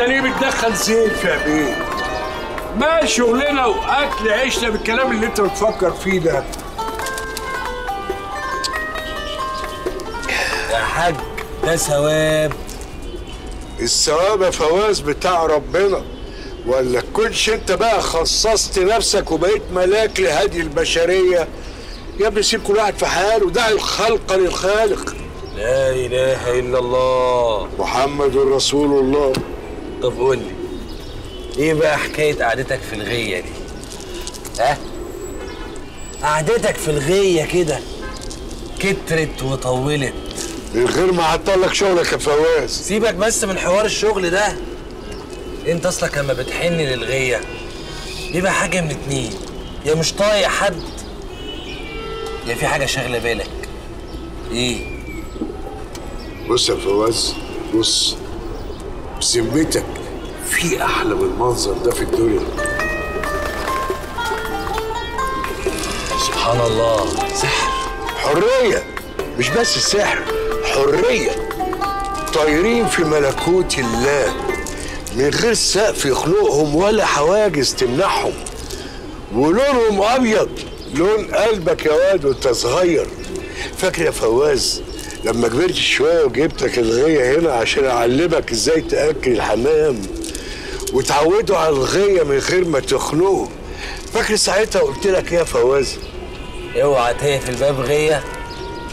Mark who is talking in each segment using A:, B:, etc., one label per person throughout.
A: انت ليه بتدخل سيف يا بيه. ما شغلنا وأكل عيشنا بالكلام اللي أنت بتفكر فيه ده.
B: يا حاج ده ثواب.
A: الثواب يا فواز بتاع ربنا. ولا تكونش أنت بقى خصصت نفسك وبقيت ملاك لهدي البشرية؟ يا ابني سيب كل واحد في حاله دع الخلق للخالق.
B: لا إله إلا الله.
A: محمد رسول الله.
B: طب قول لي إيه بقى حكاية قعدتك في الغية دي؟ ها؟ قعدتك في الغية كده كترت وطولت.
A: من غير ما اعطلك شغلك يا فواز.
B: سيبك بس من حوار الشغل ده. أنت أصلك لما بتحن للغية بيبقى حاجة من اتنين يا مش طايق حد يا في حاجة شاغلة بالك. إيه؟
A: بص يا فواز بص بذمتك في أحلى من المنظر ده في الدنيا.
B: سبحان الله. سحر.
A: حرية. مش بس سحر. حرية. طايرين في ملكوت الله. من غير سقف يخلقهم ولا حواجز تمنعهم ولونهم أبيض. لون قلبك يا واد وانت صغير. فاكر يا فواز لما كبرت شوية وجبتك الغيه هنا عشان أعلمك إزاي تأكل الحمام وتعودوا على الغية من غير ما تخنقه فاكر ساعتها قلت لك إيه يا فواز؟
B: اوعى تقفل باب غية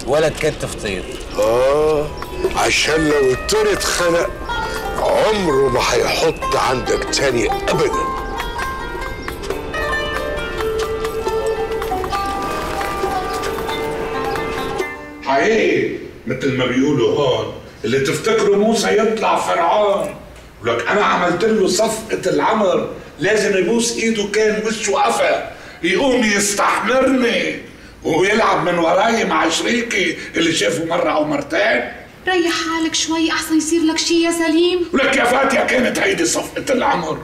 B: ولا تكتف طير
A: آه عشان لو الطير اتخنق عمره ما هيحط عندك تاني ابدا.
C: حقيقي؟ مثل ما بيقولوا هون اللي تفتكروا موسى يطلع فرعون. ولك أنا عملت له صفقة العمر لازم يبوس إيده كان وشه قفا. يقوم يستحمرني ويلعب من وراي مع شريكي اللي شافه مرة أو مرتين.
D: ريح حالك شوي أحسن يصير لك شي يا سليم.
C: ولك يا فاتية كانت هيدي صفقة العمر.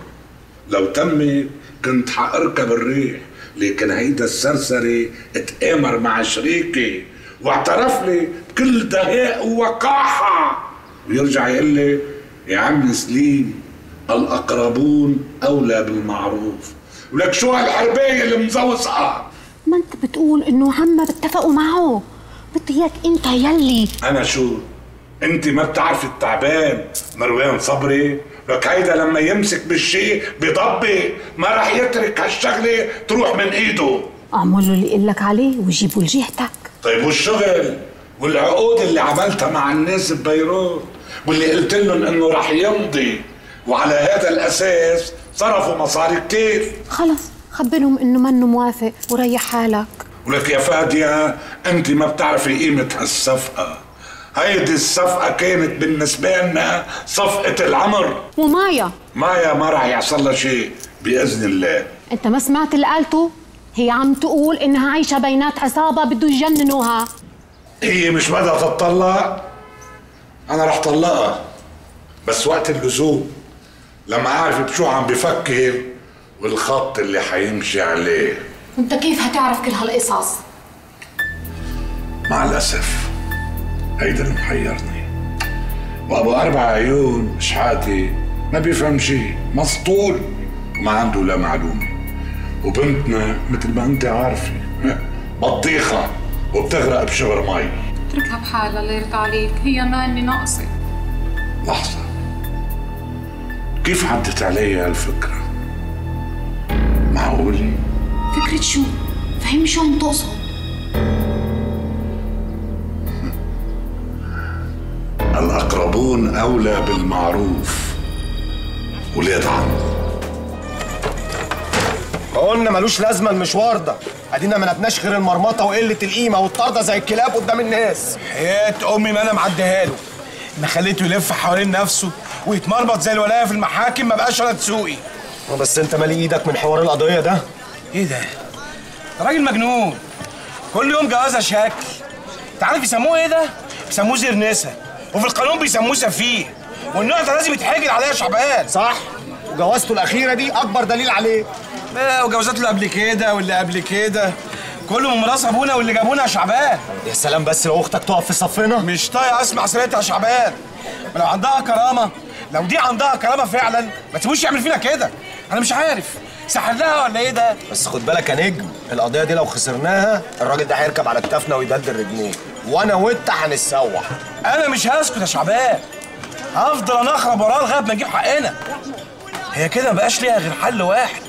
C: لو تمت كنت حأركب الريح لكن هيدا السرسري اتآمر مع شريكي. واعترف لي بكل دهاء ووقاحة. ويرجع يقول لي يا عمي سليم الأقربون أولى بالمعروف. ولك شو هالحرباية المزوسقة
D: ما أنت بتقول إنه هم اتفقوا معه؟ بدي إياك أنت يلي.
C: أنا شو؟ أنت ما بتعرفي التعبان مروان صبري. لك هيدا لما يمسك بالشيء بضبي ما رح يترك هالشغلة تروح من إيده.
D: اعمل له اللي يقول لك عليه وجيبوا لجهتك
C: طيب والشغل والعقود اللي عملتها مع الناس ببيروت واللي قلت لهم إنه رح يمضي وعلى هذا الأساس صرفوا مصاري كتير.
D: خلص خبرهم إنه منه موافق وريح حالك.
C: ولك يا فادية أنت ما بتعرفي قيمة هالصفقة. هيدي الصفقة كانت بالنسبة لنا صفقة العمر.
D: ومايا؟
C: مايا ما راح يحصل لها شيء بإذن الله.
D: أنت ما سمعت اللي قالته؟ هي عم تقول انها عايشة بينات عصابة بده يجننوها.
C: هي مش بدها تطلق أنا رح طلقها. بس وقت اللزوم لما أعرف بشو عم بفكر والخط اللي حيمشي عليه.
D: أنت كيف هتعرف كل هالقصص؟
C: مع الأسف هيدا اللي محيرني. وأبو أربع عيون شحاتي ما بيفهم شيء مسطول وما عنده لا معلومة. وبنتنا مثل ما أنت عارفة بطيخة وبتغرق بشبر مي
E: اتركها بحالها الله يرضى عليك هي ما إني ناقصة
C: لحظة كيف عدت علي هالفكرة؟ معقول؟
D: فكرة شو؟ فهمني شو عم تقصد
C: الأقربون أولى بالمعروف ولاد عم
F: قلنا ملوش لازمة المشوار ده. ادينا ما نبناش غير المرمطة وقلة القيمة والطرده زي الكلاب قدام الناس.
G: حياة أمي ما أنا معديها له. أنا خليته يلف حوالين نفسه ويتمرمط زي الولاية في المحاكم ما بقاش أنا تسوقي.
F: بس انت مالي إيدك من حوار القضية ده؟
G: إيه ده؟ ده راجل مجنون. كل يوم جوازة شكل. انت عارف يسموه إيه ده؟ بيسموه زرنسه وفي القانون بيسموه سفيه. والنوع ده لازم يتحجر عليه يا شعبان.
F: صح. وجوازته الأخيرة دي أكبر دليل عليه.
G: وجوازات اللي قبل كده واللي قبل كده. كله من ميراث أبونا واللي جابونا يا شعبان.
F: يا سلام بس لو أختك تقف في صفنا.
G: مش طايق أسمع سيرتها يا شعبان. ولو عندها كرامة لو دي عندها كرامة فعلا ما تسيبوش يعمل فينا كده. أنا مش عارف سحر لها ولا إيه ده؟
F: بس خد بالك يا نجم القضية دي لو خسرناها الراجل ده هيركب على كتافنا ويدلدل رجليه. وأنا وانت هنتسوح.
G: أنا مش هسكت يا شعبان. هفضل انخرب وراه لغاية ما نجيب حقنا. هي كده مبقاش ليها غير حل واحد.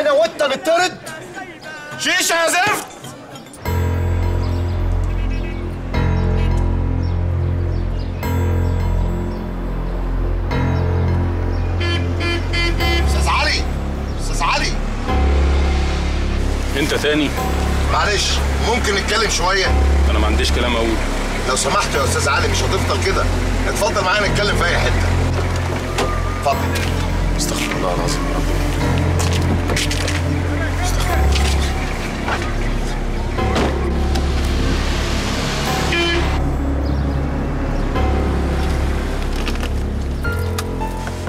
F: أنا وأنت نطرد.
G: شيشه يا زفت
H: أستاذ علي. أستاذ علي.
I: أنت تاني؟
H: معلش ممكن نتكلم شوية؟
I: أنا ما عنديش كلام أقول
H: لو سمحت يا أستاذ علي مش هتفضل كده. اتفضل معايا نتكلم في أي حتة. اتفضل.
I: استغفر الله العظيم يا رب. انت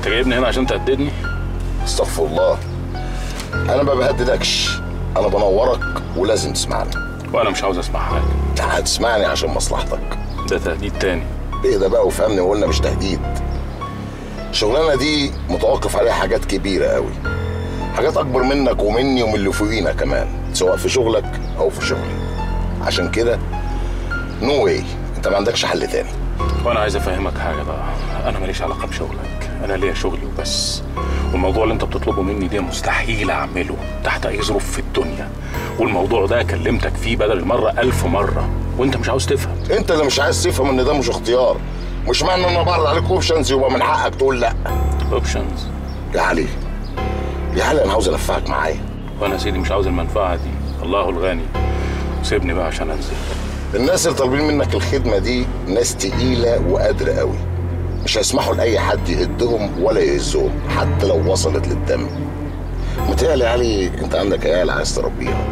I: جايبني هنا عشان تهددني؟
H: استغفر الله. أنا ما بهددكش. أنا بنورك ولازم تسمعني.
I: وأنا مش عاوز اسمع حاجة.
H: هتسمعني عشان مصلحتك.
I: ده تهديد تاني.
H: إيه ده بقى؟ وفهمني وقلنا مش تهديد. الشغلانه دي متوقف عليها حاجات كبيرة قوي. حاجات أكبر منك ومني ومن اللي فوقينا كمان سواء في شغلك أو في شغلي. عشان كده no way أنت ما عندكش حل تاني.
I: وأنا عايز أفهمك حاجة بقى. أنا ماليش علاقة بشغلك. أنا ليا شغلي وبس. والموضوع اللي أنت بتطلبه مني ده مستحيل أعمله تحت أي ظروف في الدنيا. والموضوع ده كلمتك فيه بدل المرة ألف مرة. وأنت مش عاوز تفهم.
H: أنت اللي مش عايز تفهم إن ده مش اختيار. مش معنى إن أنا بعرض عليك options يبقى من حقك تقول لأ.
I: options
H: يا علي. يا علي أنا عاوز انفعك معايا.
I: وأنا يا سيدي مش عاوز المنفعة دي. الله الغني. سيبني بقى عشان أنزل.
H: الناس اللي طالبين منك الخدمة دي ناس تقيلة وقادرة قوي. مش هيسمحوا لأي حد يهدهم ولا يهزهم حتى لو وصلت للدم. متهيألي يا علي أنت عندك عيال عايز تربيها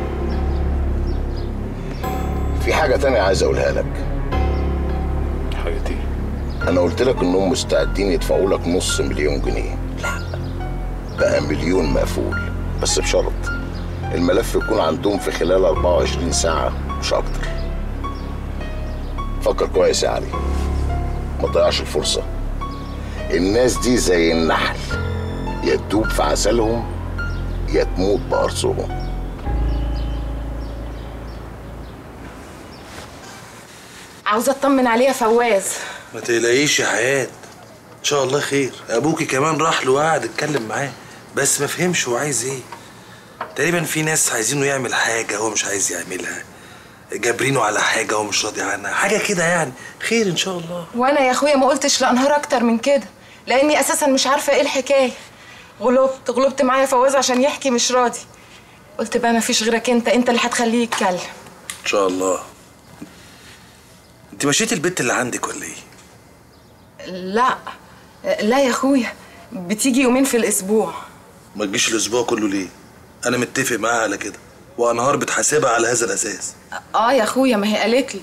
H: في حاجة تانية عايز أقولها لك.
I: حاجتي
H: أنا قلت لك إنهم مستعدين يدفعوا لك نص مليون جنيه. لا. بقى مليون مقفول بس بشرط الملف يكون عندهم في خلال 24 ساعة مش أكتر. فكر كويس يا علي. ما تضيعش الفرصة. الناس دي زي النحل. يا تدوب في عسلهم يا تموت بقرصهم
J: عاوزه أطمن عليه يا فواز.
B: ما تقلقيش يا حياة. إن شاء الله خير. أبوكي كمان راح له وقعد اتكلم معاه. بس ما فهمش هو عايز إيه. تقريبا في ناس عايزينه يعمل حاجة هو مش عايز يعملها. جابرينه على حاجة هو مش راضي عنها. حاجة كده يعني. خير إن شاء الله.
J: وأنا يا أخويا ما قلتش لأنهار أكتر من كده. لأني أساسا مش عارفة إيه الحكاية. غلبت غلبت معايا فواز عشان يحكي مش راضي. قلت بقى ما فيش غيرك أنت. أنت اللي هتخليه يتكلم.
B: إن شاء الله. أنت مشيتي البيت اللي عندك ولا إيه؟
J: لا. لا يا أخويا. بتيجي يومين في الأسبوع.
B: ما تجيش الأسبوع كله ليه؟ أنا متفق معاها على كده وأنهار بتحاسبها على هذا الأساس.
J: آه يا أخويا ما هي قالت لي.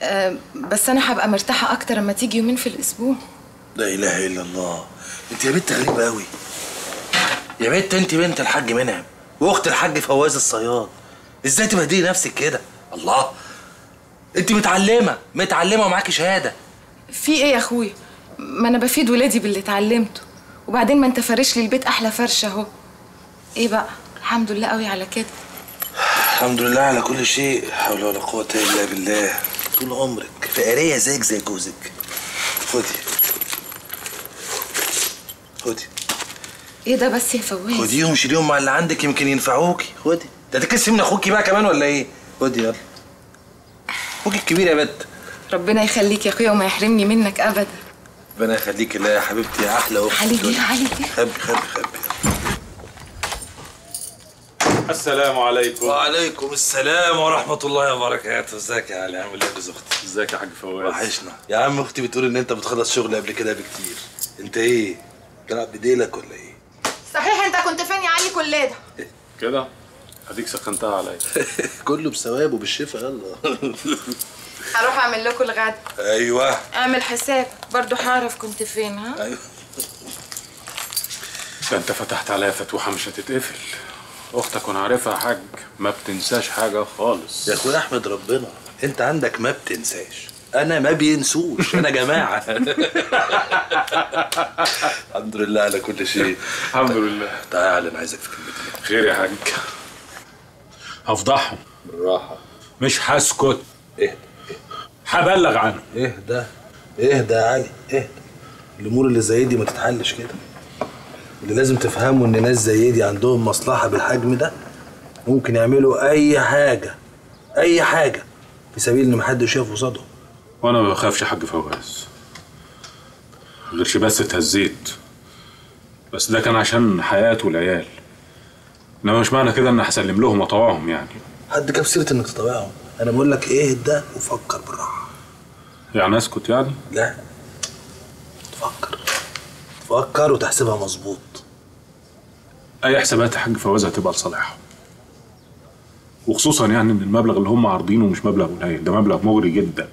J: آه بس أنا هبقى مرتاحة أكتر أما تيجي يومين في الأسبوع.
B: لا إله إلا الله. أنت يا بنت غريبة قوي يا بنت أنت بنت الحاج منعم وأخت الحاج فواز الصياد. إزاي تبهدلي نفسك كده؟ الله. أنت متعلمة متعلمة ومعاكي شهادة.
J: في إيه يا أخويا؟ ما أنا بفيد ولادي باللي اتعلمته. وبعدين ما انت فارش لي البيت أحلى فرشة أهو. إيه بقى؟ الحمد لله قوي على كده.
B: الحمد لله على كل شيء حول ولا قوة إلا بالله. طول عمرك. فقريه زيك زي جوزك. خدي خدي
J: إيه ده بس يا فواز؟
B: خديهم شيليهم مع اللي عندك يمكن ينفعوكي. خدي ده تكسي من أخوكي بقى كمان ولا إيه؟ خدي يلا. أخوك الكبير يا بت.
J: ربنا يخليك يا أخويا وما يحرمني منك أبدا.
B: ربنا يخليك لا يا حبيبتي يا أحلى اخت
J: علي بيه علي بيه
B: خبي خبي خبي.
I: السلام عليكم.
B: وعليكم السلام ورحمة الله وبركاته. إزيك يا علي؟ عامل إيه يا أختي
I: إزيك يا حاج فواز؟
B: وحشنا. يا عم أختي بتقول إن أنت بتخلص شغل قبل كده بكتير. أنت إيه؟ بتلعب بديلك ولا إيه؟
J: صحيح أنت كنت فين يا علي كل ده
I: كده؟ أديك سخنتها عليا.
B: كله بثواب وبالشفا يلا.
J: هروح أعمل لكم الغدا.
B: أيوه.
J: أعمل حساب. برضو هعرف كنت فين ها؟
B: أيوه.
I: ده أنت فتحت عليا فتوحة مش هتتقفل. أختك وأنا عارفها يا حاج ما بتنساش حاجة خالص.
B: يا اخويا أحمد ربنا أنت عندك ما بتنساش. أنا ما بينسوش. أنا جماعة. الحمد لله على كل شيء.
I: الحمد لله.
B: تعال أنا عايزك في كلمتين.
I: خير يا حاج. هفضحهم
B: بالراحة.
I: مش هسكت.
B: اهدى.
I: هبلغ عنهم
B: اهدى اهدى يا علي؟ اهدى الأمور اللي زي دي ما تتحلش كده. اللي لازم تفهموا ان ناس زي دي عندهم مصلحة بالحجم ده ممكن يعملوا أي حاجة أي حاجة في سبيل إن محدش يقف قصادهم
I: وأنا ما بخافش يا حاج فواز. غيرش بس اتهزيت. بس ده كان عشان حياته والعيال. إنما مش معنى كده إن هسلم لهم وأطوعهم يعني.
B: حد جاب سيرة إنك تطوعهم؟ أنا بقول لك اهدى وفكر بالراحة.
I: يعني اسكت يعني؟
B: لا. تفكر تفكر وتحسبها مظبوط.
I: أي حسابات يا حاج فواز هتبقى لصالحهم. وخصوصا يعني إن المبلغ اللي هم عارضينه مش مبلغ قليل ده مبلغ مغري جدا.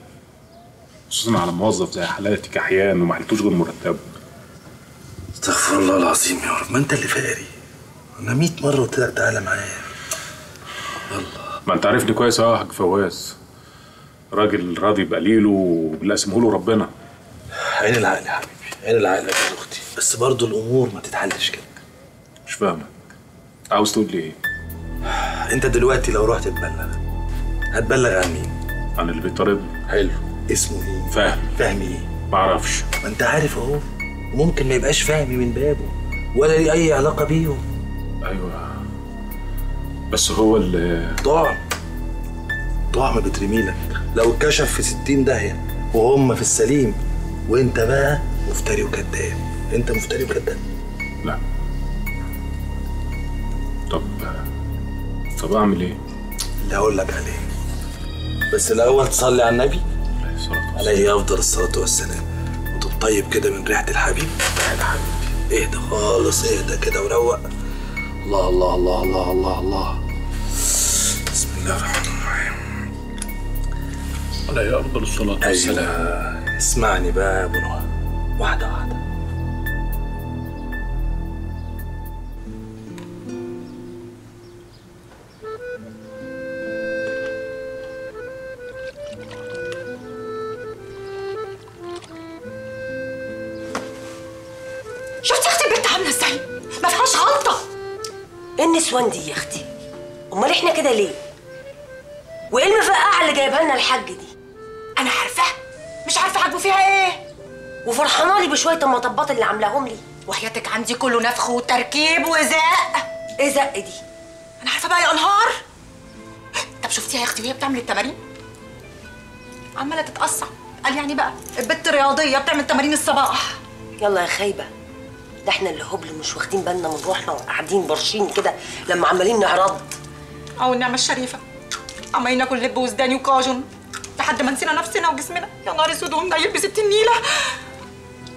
I: خصوصا على موظف زي حالاتك احيان وما حلتوش غير مرتبه.
B: استغفر الله العظيم يا رب. ما أنت اللي فقري. أنا 100 مرة قلت لك تعالى معايا.
I: ما أنت عارفني كويس أهو يا حاج فواز. راجل راضي بقليله واللي قسمه له ربنا.
B: عين العقل يا حبيبي عين العقل يا أختي. بس برضو الأمور ما تتحلش كده.
I: مش فاهمك. عاوز تقول لي إيه؟
B: أنت دلوقتي لو رحت تبلغ هتبلغ عن مين؟
I: عن اللي بيطاردني.
B: حلو. اسمه إيه؟
I: فاهم
B: فهمي إيه؟
I: معرفش
B: ما أنت عارف أهو. ممكن ما يبقاش فهمي من بابه ولا ليه أي علاقة بيهم.
I: أيوه. بس هو اللي
B: طعم. طعم بترمي لك. لو اتكشف في 60 داهية وهم في السليم وإنت بقى مفتري وكذاب. إنت مفتري وكذاب.
I: لا. طب طب أعمل إيه؟
B: اللي هقول لك عليه. بس الأول تصلي على النبي. عليه أفضل الصلاة والسلام. وتطيب كده من ريحة الحبيب. تعالى حبيبي اهدى خالص اهدى كده وروق. الله الله الله الله الله الله. بسم الله الرحمن الرحيم.
I: عليه أفضل الصلاة والسلام.
B: أيوه اسمعني بقى يا ابو نهى واحدة واحدة.
K: شفتي يا أختي البنت عامله إزاي؟ ما فيهاش غلطة.
L: إيه النسوان دي يا أختي. أمال إحنا كده ليه؟ وإيه المفقعه اللي جايبها لنا الحاج دي؟
K: أنا عارفاها مش عارفة عاجبه فيها إيه.
L: وفرحانة لي بشوية المطبات اللي عاملاهم لي.
K: وحياتك عندي كله نفخ وتركيب وزق
L: إيه زق دي؟
K: أنا عارفة بقى يا أنهار. طب شفتيها يا أختي وهي بتعمل التمارين؟ عمالة تتقصع. قال يعني بقى البت رياضية بتعمل تمارين الصباح.
L: يلا يا خايبة. ده إحنا اللي هبل مش واخدين بالنا من روحنا وقاعدين برشين كده لما عمالين نعرض
K: أو النعمة الشريفة. عمالين ناكل لب وزداني وكاجون لحد ما نسينا نفسنا وجسمنا. يا نهار أسود ومنيل بست النيلة.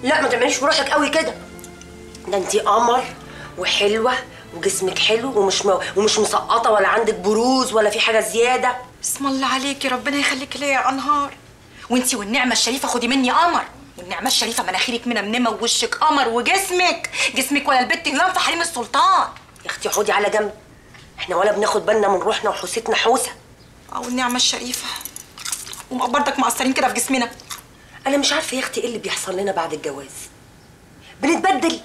L: لا ما تعمليش في روحك قوي كده. ده انتي قمر وحلوة وجسمك حلو ومش م... ومش مسقطة ولا عندك بروز ولا في حاجة زيادة.
K: بسم الله عليكي ربنا يخليك ليا يا أنهار. وانتي والنعمة الشريفة خدي مني قمر. والنعمة الشريفة مناخيرك منمنمه ووشك قمر وجسمك. جسمك ولا البت هلام في حريم السلطان.
L: يا أختي اقعدي على جنب. إحنا ولا بناخد بالنا من روحنا وحوستنا حوسة.
K: أو النعمة الشريفة. ومقبرتك مقصرين كده في جسمنا.
L: أنا مش عارفة يا أختي إيه اللي بيحصل لنا بعد الجواز. بنتبدل.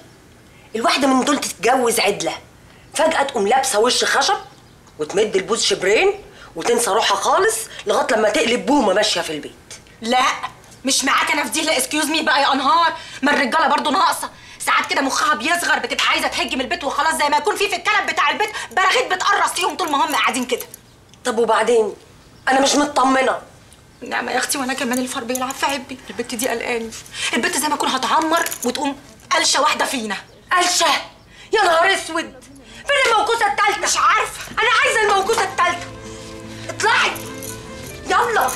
L: الواحدة من دول تتجوز عدلة. فجأة تقوم لابسة وش خشب وتمد البوز شبرين وتنسى روحها خالص لغاية لما تقلب بومة ماشية في البيت.
K: لا مش معاك أنا في دي. لا excuse me بقى يا انشراح ما الرجالة برضو ناقصة. ساعات كده مخها بيصغر بتبقى عايزة تهج من البيت وخلاص زي ما يكون في في الكلب بتاع البيت. براغيث بتقرص فيهم طول ما هم قاعدين كده.
L: طب وبعدين؟ أنا مش مطمنة.
K: نعمة يا أختي وأنا كمان الفار بيلعب في عبي البت دي قلقاني. البت زي ما أكون هتعمر وتقوم قلشة واحدة فينا.
L: قلشة! يا نهار أسود! فين الموقوسه التالتة؟
K: مش عارفة.
L: أنا عايزة الموقوسه التالتة. اطلعي! يلا!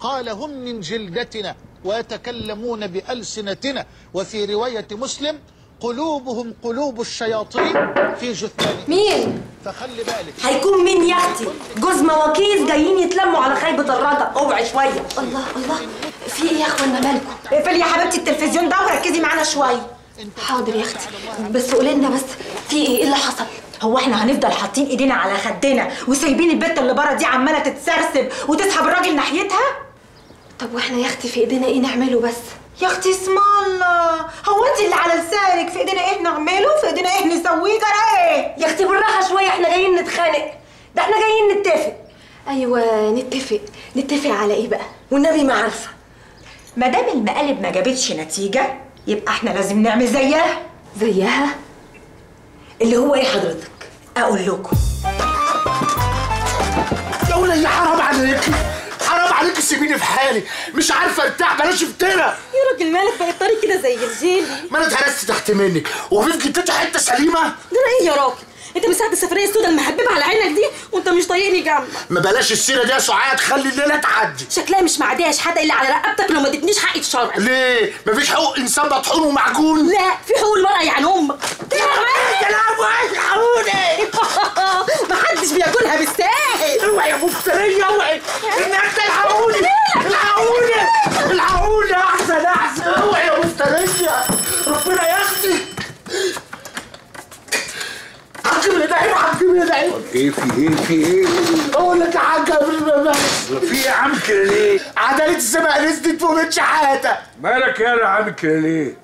M: قال هم من جلدتنا ويتكلمون بألسنتنا. وفي رواية مسلم قلوبهم قلوب الشياطين في جثمان
L: مين؟
M: فخلي بالك.
L: هيكون مين يا أختي جوز مواكيس جايين يتلموا على خيبة الرجا أوعي شوية.
K: الله الله. في إيه يا اخوانا مالكم اقفلي يا حبيبتي التلفزيون ده وركزي معانا شوية.
D: حاضر يا أختي. بس قولي لنا بس في إيه؟ إيه اللي حصل؟
K: هو إحنا هنفضل حاطين إيدينا على خدنا وسايبين البت اللي بره دي عمالة تتسرسب وتسحب الراجل ناحيتها؟
N: طب وإحنا يا أختي في إيدينا إيه نعمله بس؟
K: يا أختي اسم الله. هو أنت اللي على لسانك. في إيدينا إيه نعمله؟ في إيدينا إيه نسويه؟ جرى إيه؟
L: يا أختي بالراحة شوية. إحنا جايين نتخانق. ده إحنا جايين نتفق.
N: أيوه نتفق. نتفق على إيه بقى؟
L: والنبي ما عارفه
K: ما دام المقالب ما جابتش نتيجة يبقى إحنا لازم نعمل زيها.
N: زيها؟
L: اللي هو إيه حضرتك؟
K: أقول لكم.
O: يا حرام عليكي حرام عليكي سيبيني في حالي. مش عارفة أرتاح بلاش افترا
N: يا راجل مالك بقى؟ الطريق كده زي الجيلي.
O: ما أنا اتهرست تحت منك وفي في جدتي حتة سليمة.
N: ده إيه يا راجل؟ أنت من ساعه السفرية السوداء المحببة على عينك دي وأنت مش طايقني جنبك.
O: ما بلاش السيرة دي يا سعاد خلي الليلة تعدي.
N: شكلها مش معديه شحاته إلا على رقبتك لو ما ادتنيش حق الشرع
O: ليه؟ مفيش حقوق إنسان مطحون ومعجون
N: لا في حقوق المرأة يعني أمك.
O: يا لهوي الحقوني
N: محدش بياكلها بالساهل.
O: اوعي يا مفتريه اوعي الناس الحقوني الحقوني الحقوني أحسن أحسن. اوعي يا مفتريه ربنا ياخدك حكم لي دعيم حكم لي دعيم
A: إيه في إيه في إيه
O: أقول لك يا حاج
A: في إيه يا عم كده ليه؟
O: عدالة السماء نزلت فوق من شحاتة.
A: مالك يا عامل كده ليه؟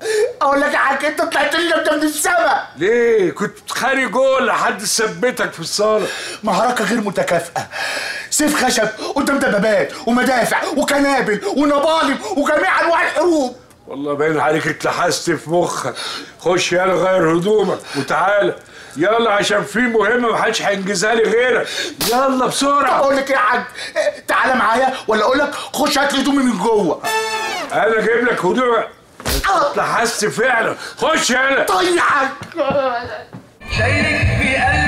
O: أقول لك يا حاج انت طلعت لي انت من السماء
A: ليه؟ كنت بتخانق جوه لحد ثبتك في الصالة.
O: معركه غير متكافئة. سيف خشب قدام دبابات ومدافع وكنابل ونبالم وجميع أنواع الحروب.
A: والله باين عليك اتلحست في مخك. خش يلا غير هدومك وتعالى يلا عشان في مهمة محدش هينجزها لي غيرك. يلا بسرعة.
O: أقول لك إيه يا حاج؟ تعالى معايا. ولا أقول لك خش هات لي هدومي من جوه.
A: أنا أجيب لك هدومك اتلحست فعلا. خش يلا.
O: طيب يا حاج.
P: شايلك في قلبي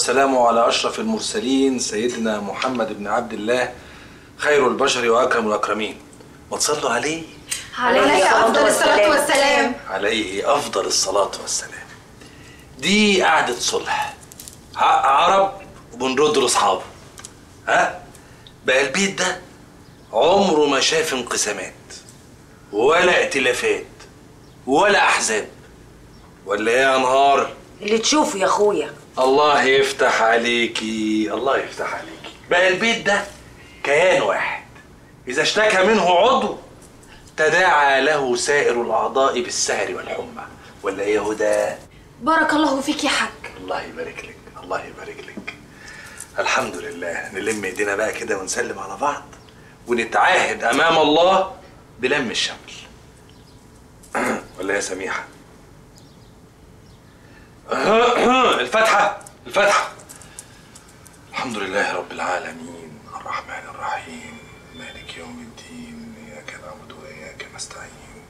B: والسلام على أشرف المرسلين سيدنا محمد بن عبد الله خير البشر وأكرم الأكرمين. وتصلوا عليه؟
K: عليك أفضل الصلاة والسلام.
B: عليه أفضل الصلاة والسلام. دي قعدة صلح. حق عرب وبنرد لأصحابه. ها؟ بقى البيت ده عمره ما شاف انقسامات ولا ائتلافات ولا أحزاب. ولا إيه يا نهار؟
L: اللي تشوفه يا أخويا.
B: الله يفتح عليكي الله يفتح عليكي. بقى البيت ده كيان واحد. إذا اشتكى منه عضو تداعى له سائر الأعضاء بالسهر والحمى. ولا إيه يا هدى؟
N: بارك الله فيك يا حاج.
B: الله يبارك لك الله يبارك لك. الحمد لله نلم ايدينا بقى كده ونسلم على بعض ونتعاهد أمام الله بلم الشمل. ولا يا سميحة؟ الفاتحة الفاتحة. الحمد لله رب العالمين الرحمن الرحيم مالك يوم الدين إياك نعبد وإياك نستعين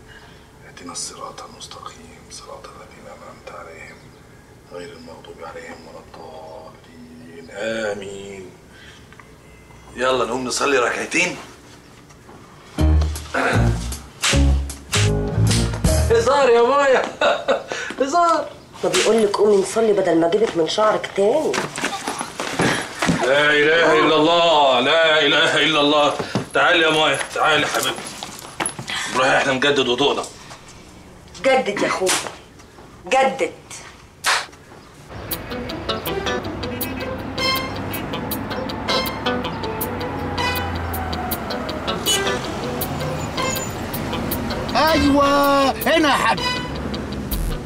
B: اهدنا الصراط المستقيم صراط الذين أنعمت عليهم غير المغضوب عليهم ولا الضالين. آمين. يلا نقوم نصلي ركعتين. هزار يا مايا. هزار.
L: ما بيقول لك قومي نصلي بدل ما اجيبك من شعرك تاني.
B: لا إله إلا الله لا إله إلا الله. تعالي يا مايا تعالي يا حبيبتي. نروح إحنا نجدد وضوءنا.
L: جدد يا اخويا جدد.
O: أيوه هنا يا حاج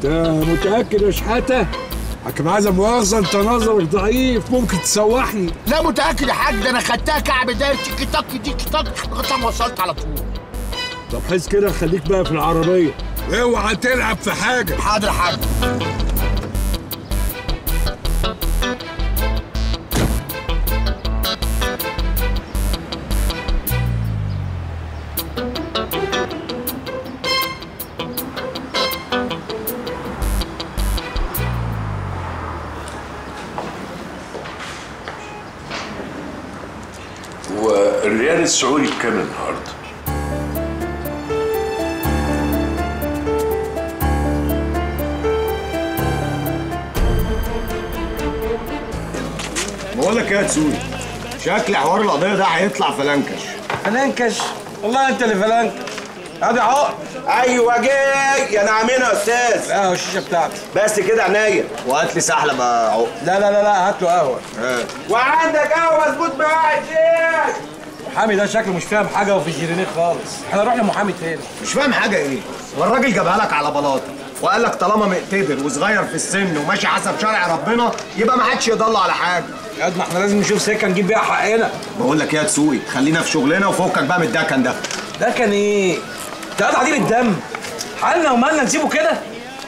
Q: انت متأكد يا شحاته حكم عايز مؤاخذة أنت نظرك ضعيف ممكن تسوحني.
O: لا متأكد يا حاج ده أنا خدتها كعب داير تيكي تاك تيكي تاك لغايه ما وصلت على طول.
Q: طب حس كده خليك بقى في العربية. أوعى تلعب في حاجة.
O: حاضر يا حاج.
A: السعودي بكام النهارده؟
F: بقول لك إيه يا تسوي؟ شكل حوار القضية ده هيطلع فلانكش.
G: فلانكش؟ والله أنت اللي فلانك. ادي عقد
F: أيوه جاي. يا نعمين يا أستاذ.
G: آه الشيشه بتاعتي.
F: بس كده عينيا. وهات لي سحلة بقى عقد
G: لا لا لا لا هات له قهوة.
F: وعندك قهوة مظبوط بقى يا شيخ
G: محامي ده شكله مش فاهم حاجة وفي الجيرانية خالص. إحنا نروح لمحامي تاني.
F: مش فاهم حاجة إيه؟ والراجل جابها لك على بلاطة. وقال لك طالما مقتدر وصغير في السن وماشي حسب شرع ربنا يبقى ما حدش يضل على حاجة.
G: يا ما إحنا لازم نشوف سكة نجيب بيها حقنا.
F: بقول لك إيه يا تسوقي خلينا في شغلنا وفكك بقى من الدكن ده.
G: ده كان إيه؟ ده قطع عديم الدم حالنا ومالنا نسيبه كده؟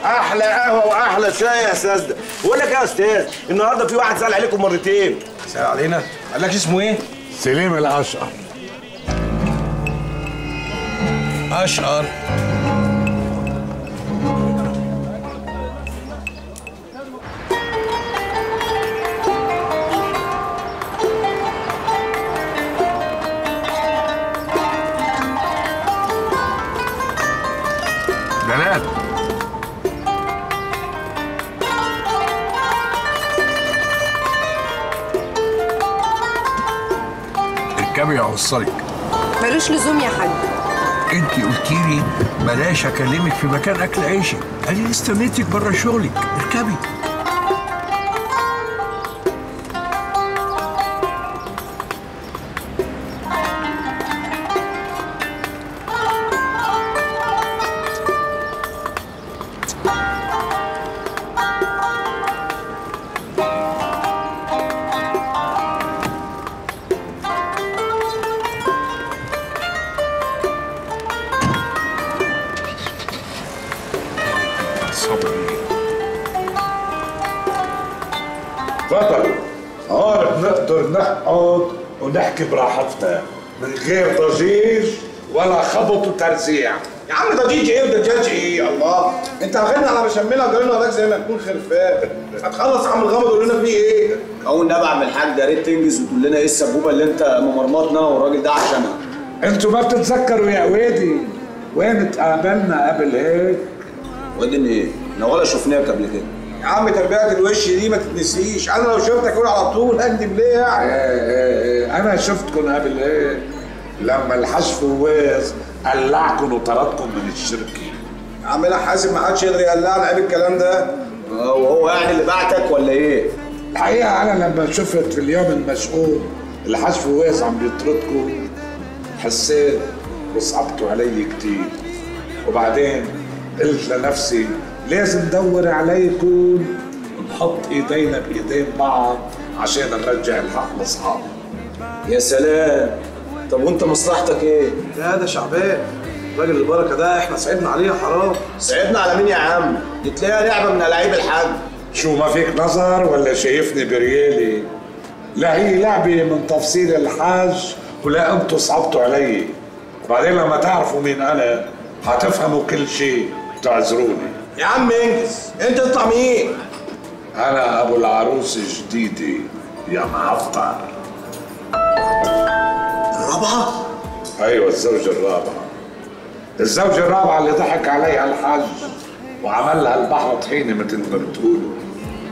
F: أحلى قهوة وأحلى شاي يا أستاذ. ده بقول لك إيه يا أستاذ النهارده في واحد سأل عليكم مرتين.
G: سأل علينا؟ قال لكش اسمه إيه؟
Q: سليم الاشقر
G: اشقر
Q: اركبي اوصلك
J: ملوش لزوم يا حاج.
Q: انت قلتي لي بلاش اكلمك في مكان اكل عيشي. ادي استنيتك بره شغلك. اركبي.
C: غير ضجيج ولا خبط وترزيع
F: يا عم ضجيج إيه؟ ودجاج إيه؟ الله. أنت واخدنا على مشمله وجايين وراك زي ما يكون خرفان هتخلص عم الغمض وقول لنا فيه إيه؟ أول نبع من الحاج يا ريت تنجز وتقول لنا إيه السبوبة اللي أنت ممرمطنا والراجل ده عشانها.
C: أنتوا ما بتتذكروا يا وادي وين اتقابلنا قبل هيك
F: وادي إيه؟ إحنا ولا شفناك قبل كده. يا عم تربية الوش دي ما تتنسيش. أنا لو شفتك أقول على طول اكدب ليه يعني؟
C: إيه إيه إيه، أنا شفتكم قبل هيك لما الحاج فواز قلعكم وطردكم من
F: الشركة عم لا حاسب ما حدش يقدر يقلعنا عيب الكلام ده. وهو يعني اللي بعتك ولا إيه؟
C: الحقيقة أنا لما شفت في اليوم المشؤوم الحاج فواز عم بيطردكم حسيت وصعبتوا علي كتير. وبعدين قلت لنفسي لازم ندور عليكم ونحط إيدينا بإيدين بعض عشان نرجع الحق لاصحابه
F: يا سلام. طب وانت مصلحتك إيه؟ لا ده شعبان. راجل البركة ده إحنا صعبنا عليه حرام. صعبنا على مين يا عم؟ دي تلاقيها لعبة من العيب الحاج
C: شو ما فيك نظر ولا شايفني بريالي؟ لا هي لعبة من تفصيل الحاج ولا أنتوا صعبتوا علي. وبعدين لما تعرفوا مين أنا هتفهموا كل شيء. تعذروني.
F: يا عم انجز. انت تطلع مين؟
C: أنا أبو العروس الجديدة يا معفطر
F: الرابعة؟
C: أيوه الزوجة الرابعة الزوجة الرابعة اللي ضحك عليها الحاج وعمل لها البحر طحينة مثل ما بتقولوا.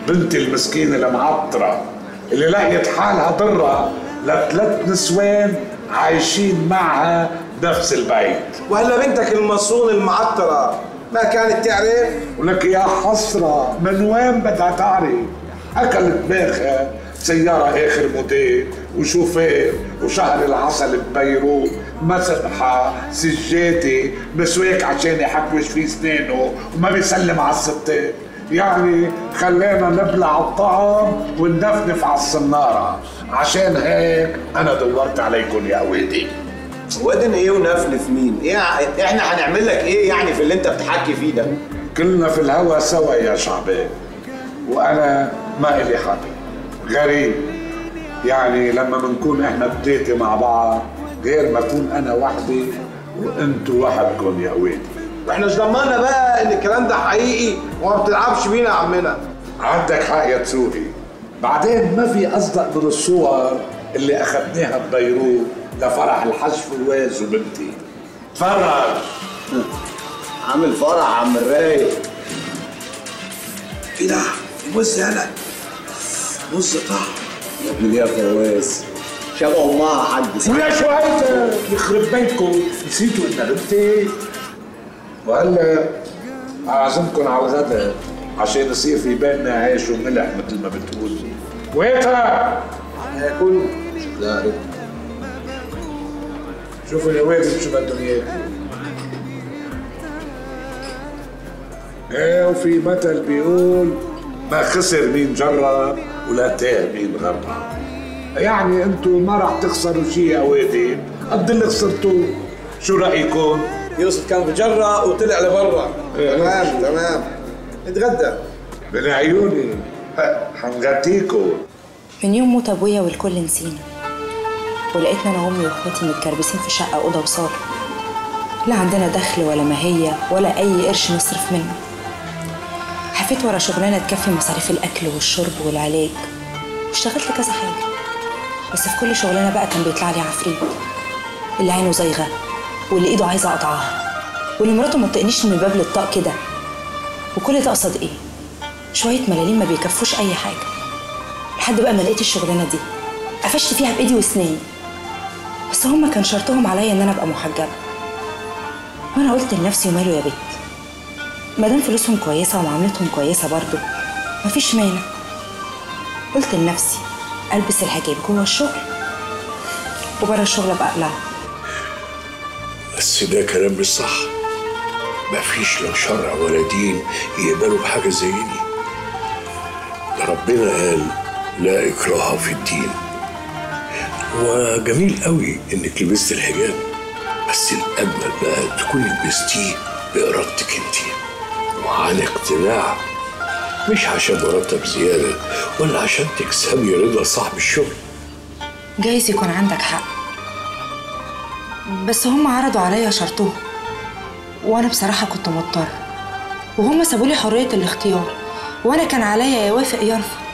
C: بنتي المسكينة المعطرة اللي لقيت حالها ضرة لثلاث نسوان عايشين معها بنفس البيت.
F: وهلا بنتك المصون المعطرة ما كانت تعرف؟
C: ولك يا حسرة من وين بدها تعرف؟ أكلت باخة سيارة آخر موديل. وشوفير وشهر العسل ببيروت مسرحة سجادة مسواك عشان يحكوش فيه سنانه وما بيسلم على الستات يعني خلينا نبلع الطعم وننفنف على الصنارة. عشان هيك أنا دورت عليكم يا أولادي.
F: ودن إيه ونفلف مين؟ إيه إحنا هنعمل لك إيه يعني في اللي أنت بتحكي فيه ده؟
C: كلنا في الهوا سوا يا شعبان. وأنا ما إلي حق غريب. يعني لما بنكون إحنا بديتي مع بعض غير ما اكون أنا وحدي وانتوا وحدكم يا ولادي
F: وإحنا مش ضمننا بقى إن الكلام ده حقيقي وما بتلعبش بينا يا عمنا.
C: عندك حق يا تسوقي. بعدين ما في أصدق من الصور اللي أخذناها ببيروت لفرح الحج فواز وبنتي. تفرج.
F: عامل فرح عم الرايق.
C: إيه ده؟ بص يالا بص طعم
F: ليه يا فواز شبه امها حاج
C: ويا شوية يخرب بيتكم. نسيتوا ان بنتي. وهلا أعزمكم على الغداء عشان يصير في بيننا عيش وملح مثل ما بتقول. ويتا
F: هاكل شكلها رد
C: شوفوا يا واد شو بدهم إياه. إيه وفي مثل بيقول ما خسر مين جرب. ولا تاه مين غرب يعني أنتوا ما راح تخسروا شيء يا وادي قد اللي خسرتوه؟ شو رأيكم؟
F: يوسف كان بجرة وطلع لبرا. تمام تمام. نتغدى
C: من عيوني. حنغطيكم
R: من يوم موت أبويا والكل نسينا ولقيتنا أنا وأمي وأخواتي متكربسين في شقة أوضة وصالة. لا عندنا دخل ولا ماهية ولا أي قرش نصرف منه. حفيت ورا شغلانة تكفي مصاريف الأكل والشرب والعلاج. واشتغلت كذا حاجة. بس في كل شغلانة بقى كان بيطلع لي عفريت. اللي عينه زايغة واللي إيده عايزة أقطعها. واللي مراته ما تقنيش من باب للطاق كده. وكل ده قصاد إيه؟ شوية ملاليم ما بيكفوش أي حاجة. لحد بقى ما لقيت الشغلانة دي. قفشت فيها بإيدي واسناني بس هما كان شرطهم عليا إن أنا أبقى محجبة. وأنا قلت لنفسي وماله يا بت ما دام فلوسهم كويسة ومعاملتهم كويسة برضه مفيش مانع. قلت لنفسي ألبس الحجاب جوه الشغل. وبره الشغل أبقى أقلعه.
A: بس ده كلام مش صح. مفيش لا شرع ولا دين يقبلوا بحاجة زي دي. ده ربنا قال لا إكراه في الدين. وجميل قوي إنك لبست الحجاب بس الأجمل بقى تكون لبستيه بإرادتك انت وعن اقتناع. مش عشان مرتب زيادة ولا عشان تكسبي رضا صاحب الشغل.
R: جايز يكون عندك حق. بس هم عرضوا عليا شرطهم وأنا بصراحة كنت مضطر وهم سابوا لي حرية الاختيار وأنا كان عليا يوافق يرفض.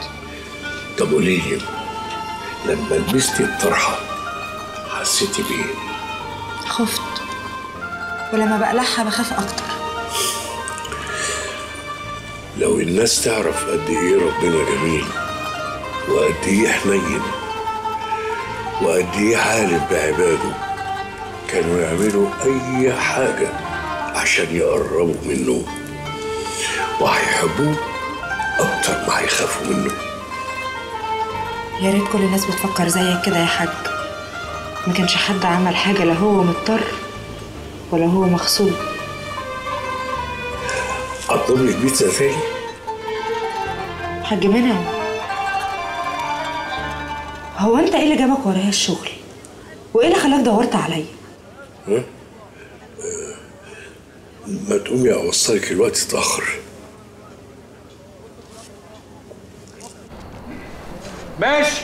A: طب قولي لي لما لبستي الطرحة حسيتي بإيه؟
R: خفت ولما بقلعها بخاف أكتر.
A: لو الناس تعرف قد إيه ربنا جميل وقد إيه حنين وقد إيه عالم بعباده كانوا يعملوا أي حاجة عشان يقربوا منه وهيحبوه أكتر ما هيخافوا منه.
R: يا ريت كل الناس بتفكر زيك كده يا حاج. ما كانش حد عمل حاجة لا هو مضطر ولا هو مغصوب.
A: اطلب لك بيتزا تاني
R: حاج منعم هو أنت إيه اللي جابك ورايا الشغل؟ وإيه اللي خلاك دورت عليا؟
A: ها؟ ما تقومي أوصلك الوقت اتأخر.
B: ماشي.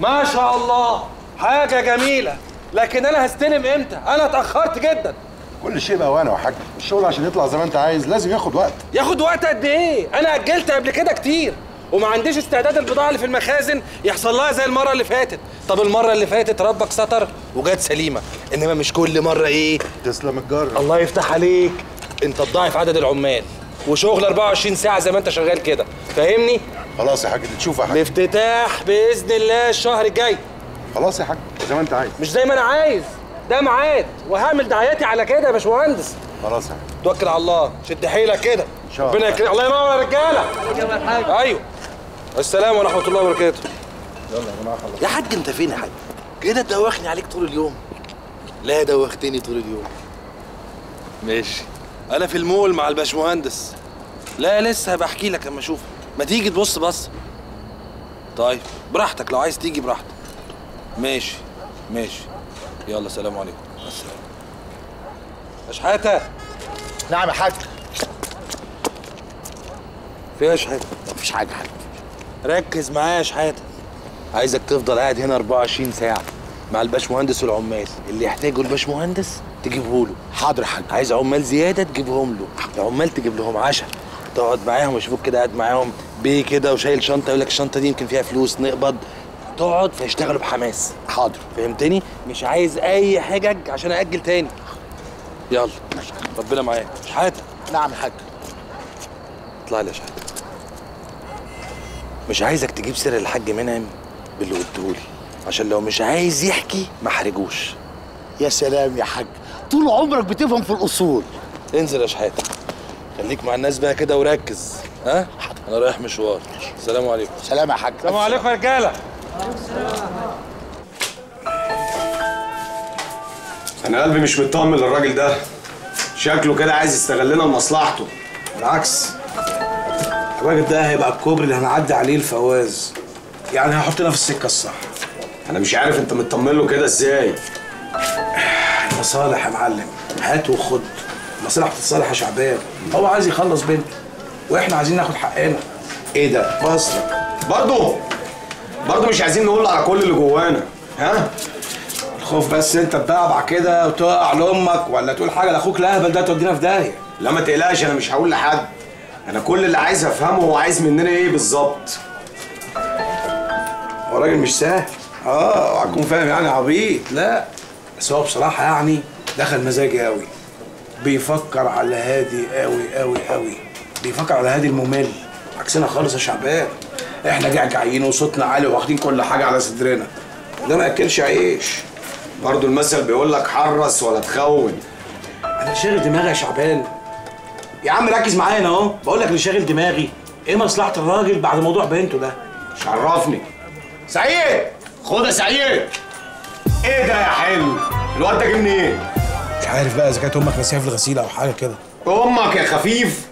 B: ما شاء الله. حاجة جميلة. لكن أنا هستلم إمتى؟ أنا اتأخرت جدا.
S: كل شيء بقى وأنا وحاج. الشغل عشان يطلع زي ما انت عايز لازم ياخد وقت.
B: ياخد وقت قد إيه؟ أنا أجلت قبل كده كتير وما عنديش استعداد البضاعة اللي في المخازن يحصل لها زي المرة اللي فاتت. طب المرة اللي فاتت ربك ستر وجت سليمة إنما مش كل مرة إيه؟
S: تسلم الجر
B: الله يفتح عليك. أنت تضاعف عدد العمال وشغل 24 ساعة زي ما أنت شغال كده. فاهمني؟
S: خلاص يا حاج تشوفه يا حاج.
B: الافتتاح بإذن الله الشهر الجاي.
S: خلاص يا حاج زي ما أنت عايز.
B: مش زي ما أنا عايز. ده ميعاد وهعمل دعاياتي على كده يا باشمهندس.
S: خلاص يا
G: توكل على الله. شد حيلك كده.
S: شاء الله.
G: ربنا يكرمك. الله ينور يا رجاله أيوه. السلام ورحمة الله وبركاته.
S: يلا يا جماعة خلاص
B: يا حاج انت فين يا حاج؟ كده دوخني عليك طول اليوم. لا دوختني طول اليوم. ماشي. أنا في المول مع الباشمهندس. لا لسه بحكي لك أما أشوف. ما تيجي تبص بص طيب براحتك. لو عايز تيجي براحتك. ماشي. ماشي. يلا سلام عليكم. مع السلامه اشحاته
S: نعم يا حاج.
B: في إيه يا شحاته
S: مفيش حاجة يا حاج.
B: ركز معايا يا شحاتة. عايزك تفضل قاعد هنا 24 ساعة مع الباشمهندس والعمال. اللي يحتاجه الباشمهندس تجيبه له.
S: حاضر يا حاج.
B: عايز عمال زيادة تجيبهم له. العمال تجيب لهم عشاء. تقعد معاهم يشوفوك كده قاعد معاهم. بيه كده وشايل شنطة يقول لك الشنطة دي يمكن فيها فلوس نقبض. تقعد فيشتغلوا بحماس.
S: حاضر.
B: فهمتني؟ مش عايز أي حجج عشان أجل تاني. يلا. ربنا معاك. شحاتة
S: نعم يا حاج.
B: اطلع لي يا شحاتة مش عايزك تجيب سر الحاج منعم باللي قلتهولي عشان لو مش عايز يحكي ما حرجوش
S: يا سلام يا حاج. طول عمرك بتفهم في الأصول.
B: انزل يا شحاتة خليك مع الناس بقى كده وركز. ها؟ أنا رايح مشوار. السلام عليكم.
S: سلام يا حاج.
G: السلام عليكم يا رجالة.
F: أنا قلبي مش مطمن للراجل ده. شكله كده عايز يستغلنا لمصلحته.
G: بالعكس. الراجل ده هيبقى الكوبري اللي هنعدي عليه الفواز. يعني هيحطنا في السكة الصح.
F: أنا مش عارف أنت مطمن له كده إزاي.
G: مصالح يا معلم. هات وخد. مصالح تتصالح يا شعبان. هو عايز يخلص بنته وإحنا عايزين ناخد حقنا. إيه ده؟ بصرك
F: برضه! برضه مش عايزين نقول على كل اللي جوانا ها؟
G: الخوف بس انت تبعبع كده وتقع لأمك ولا تقول حاجة لأخوك الأهبل ده تودينا في داهية.
F: لا ما تقلقش أنا مش هقول لحد. أنا كل اللي عايز أفهمه هو عايز مننا إيه بالظبط.
G: هو راجل مش سهل. آه أوعى تكون فاهم يعني عبيط. لا بس هو بصراحة يعني دخل مزاجي قوي بيفكر على هادي قوي قوي قوي بيفكر على هادي الممل. عكسنا خالص يا شعبان. إحنا جعجعين وصوتنا عالي واخدين كل حاجة على صدرنا. ده ما ياكلش عيش.
F: برضه المثل بيقول لك حرص ولا تخون.
G: أنا شاغل دماغي يا شعبان. يا عم ركز معايا أنا أهو. بقول لك اللي شاغل دماغي. إيه مصلحة الراجل بعد موضوع بنته ده؟
F: مش عرفني سعيد! خد يا سعيد. إيه ده يا حلو؟ الواد ده جه منين
G: مش عارف بقى إذا كانت أمك ناسيها في الغسيل أو حاجة كده.
F: أمك يا خفيف.